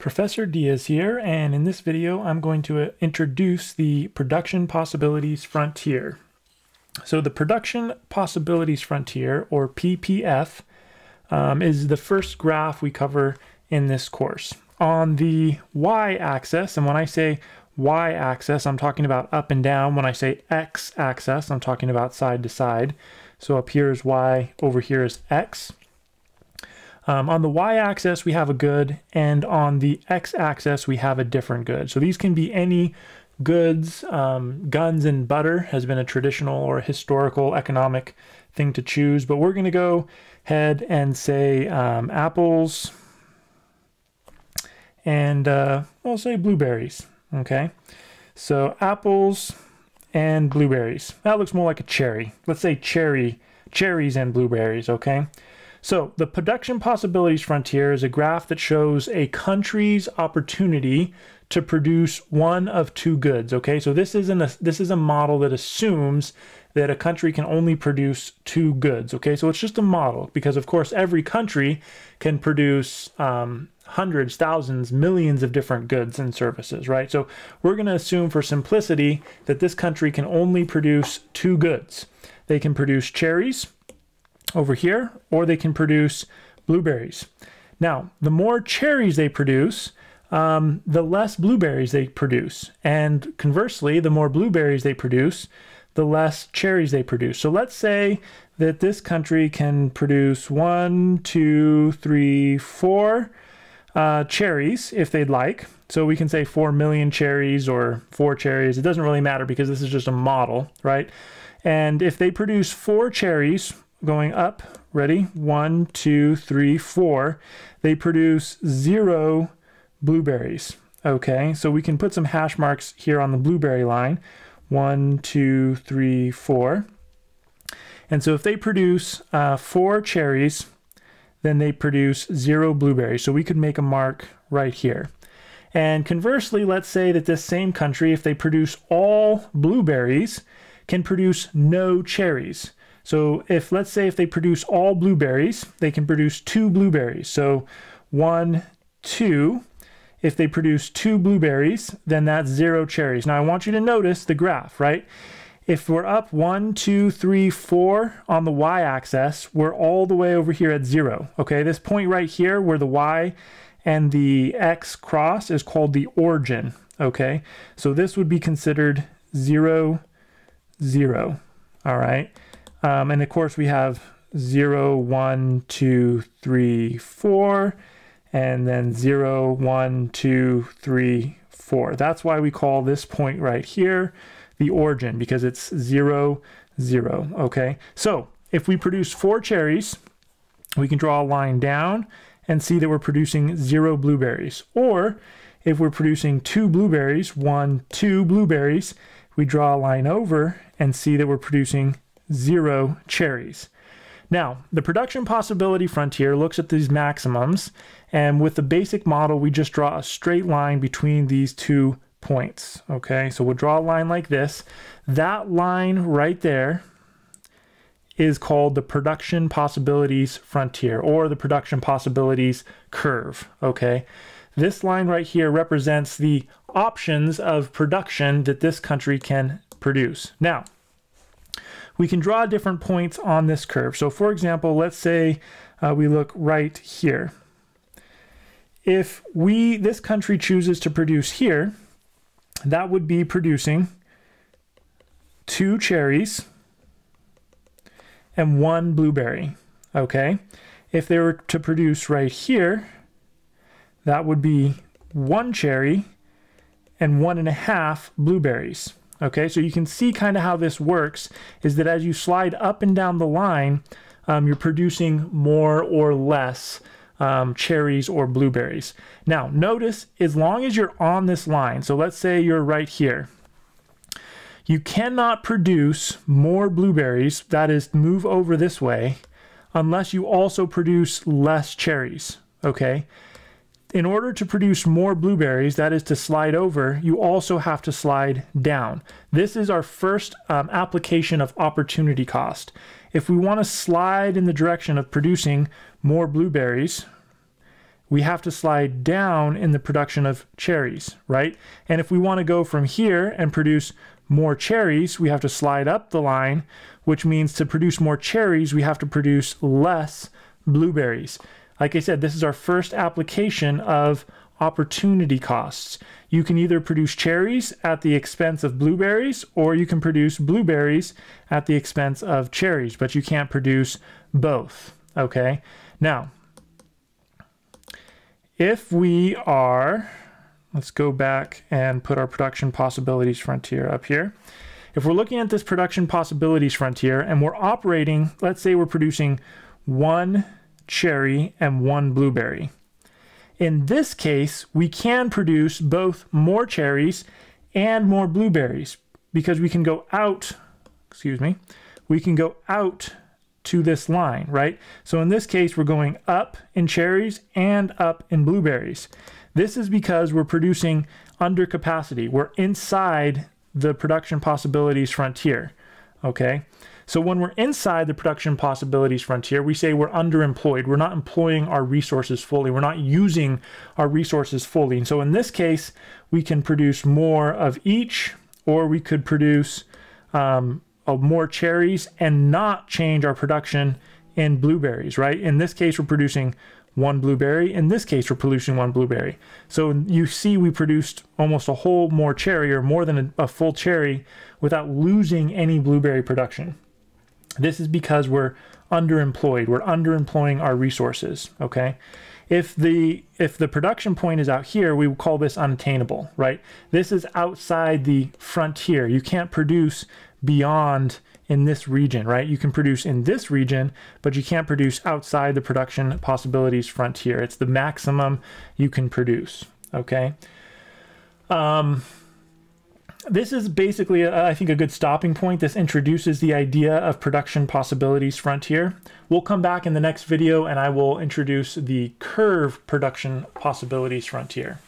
Professor Diaz here, and in this video I'm going to uh, introduce the Production Possibilities Frontier. So the Production Possibilities Frontier, or PPF, um, is the first graph we cover in this course. On the y-axis, and when I say y-axis, I'm talking about up and down. When I say x-axis, I'm talking about side to side. So up here is y, over here is x. Um, on the y-axis, we have a good, and on the x-axis, we have a different good. So these can be any goods. Um, guns and butter has been a traditional or historical economic thing to choose, but we're going to go ahead and say um, apples and uh, we'll say blueberries. Okay, so apples and blueberries. That looks more like a cherry. Let's say cherry, cherries and blueberries. Okay. So the production possibilities frontier is a graph that shows a country's opportunity to produce one of two goods. Okay, so this isn't a this is a model that assumes that a country can only produce two goods. Okay, so it's just a model because of course every country can produce um, hundreds, thousands, millions of different goods and services, right? So we're going to assume for simplicity that this country can only produce two goods. They can produce cherries over here, or they can produce blueberries. Now, the more cherries they produce, um, the less blueberries they produce. And conversely, the more blueberries they produce, the less cherries they produce. So let's say that this country can produce one, two, three, four uh, cherries if they'd like. So we can say 4 million cherries or 4 cherries. It doesn't really matter because this is just a model, right? And if they produce 4 cherries going up. Ready? One, two, three, four. They produce zero blueberries. Okay, so we can put some hash marks here on the blueberry line. One, two, three, four. And so if they produce uh, four cherries, then they produce zero blueberries. So we could make a mark right here. And conversely, let's say that this same country, if they produce all blueberries, can produce no cherries. So if let's say if they produce all blueberries, they can produce two blueberries. So one, two. If they produce two blueberries, then that's zero cherries. Now I want you to notice the graph, right? If we're up one, two, three, four on the y-axis, we're all the way over here at zero. Okay, this point right here where the y and the x cross is called the origin. Okay, so this would be considered zero, zero. All right. Um, and of course we have 0, 1, 2, 3, 4, and then 0, 1, 2, 3, 4. That's why we call this point right here the origin, because it's 0, 0, okay? So if we produce four cherries, we can draw a line down and see that we're producing zero blueberries. Or if we're producing two blueberries, one, two blueberries, we draw a line over and see that we're producing zero cherries. Now, the production possibility frontier looks at these maximums, and with the basic model, we just draw a straight line between these two points. Okay, so we'll draw a line like this. That line right there is called the production possibilities frontier or the production possibilities curve. Okay, this line right here represents the options of production that this country can produce. Now, we can draw different points on this curve. So for example, let's say uh, we look right here. If we, this country chooses to produce here, that would be producing two cherries and one blueberry, okay? If they were to produce right here, that would be one cherry and one and a half blueberries. Okay, so you can see kind of how this works is that as you slide up and down the line, um, you're producing more or less um, cherries or blueberries. Now, notice as long as you're on this line, so let's say you're right here, you cannot produce more blueberries, that is, move over this way, unless you also produce less cherries. Okay, in order to produce more blueberries, that is to slide over, you also have to slide down. This is our first um, application of opportunity cost. If we want to slide in the direction of producing more blueberries, we have to slide down in the production of cherries, right? And if we want to go from here and produce more cherries, we have to slide up the line, which means to produce more cherries, we have to produce less blueberries. Like I said, this is our first application of opportunity costs. You can either produce cherries at the expense of blueberries, or you can produce blueberries at the expense of cherries, but you can't produce both. Okay, now if we are, let's go back and put our production possibilities frontier up here. If we're looking at this production possibilities frontier and we're operating, let's say we're producing one cherry and one blueberry. In this case, we can produce both more cherries and more blueberries because we can go out, excuse me, we can go out to this line, right? So in this case, we're going up in cherries and up in blueberries. This is because we're producing under capacity. We're inside the production possibilities frontier, okay? So when we're inside the production possibilities frontier, we say we're underemployed. We're not employing our resources fully. We're not using our resources fully. And so in this case, we can produce more of each, or we could produce um, more cherries and not change our production in blueberries, right? In this case, we're producing one blueberry. In this case, we're producing one blueberry. So you see we produced almost a whole more cherry or more than a, a full cherry without losing any blueberry production. This is because we're underemployed. We're underemploying our resources, okay? If the if the production point is out here, we would call this unattainable, right? This is outside the frontier. You can't produce beyond in this region, right? You can produce in this region, but you can't produce outside the production possibilities frontier. It's the maximum you can produce, okay? Um, this is basically, uh, I think, a good stopping point. This introduces the idea of production possibilities frontier. We'll come back in the next video and I will introduce the curve production possibilities frontier.